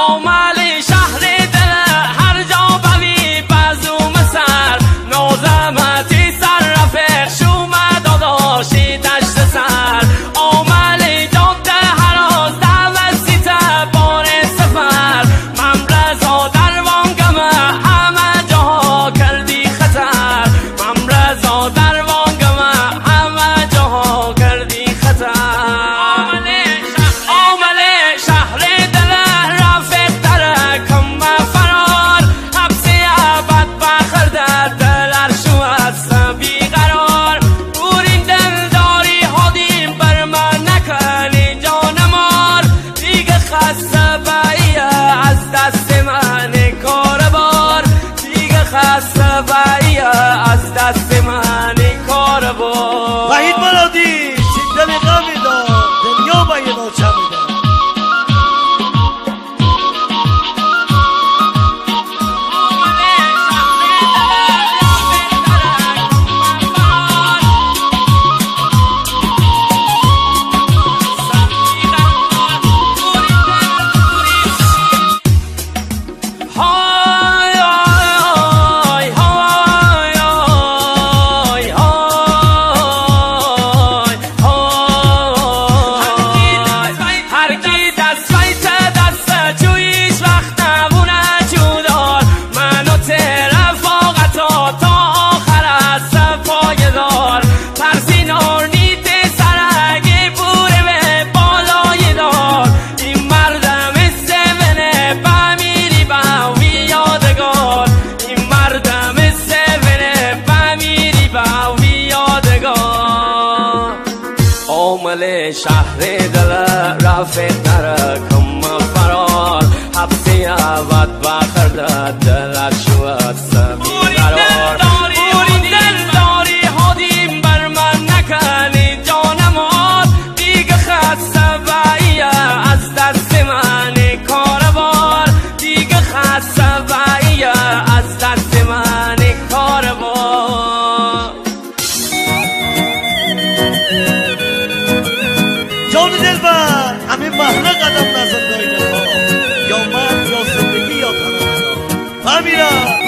all my life. 참 عامل شهر دل رفت نرکم فرار. حبسی عبد ¡Ah, mira!